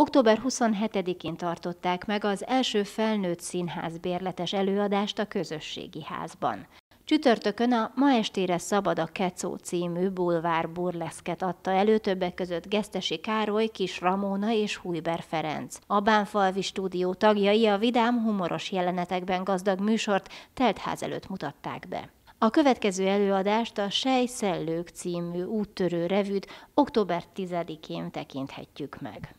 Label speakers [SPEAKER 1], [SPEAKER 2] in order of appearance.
[SPEAKER 1] Október 27-én tartották meg az első felnőtt színház bérletes előadást a közösségi házban. Csütörtökön a Ma estére szabad a Kecó című bulvár burleszket adta elő többek között Gesztesi Károly, Kis Ramóna és Hújber Ferenc. A Bánfalvi stúdió tagjai a vidám, humoros jelenetekben gazdag műsort teltház előtt mutatták be. A következő előadást a Sej Szellők című úttörő revűt október 10-én tekinthetjük meg.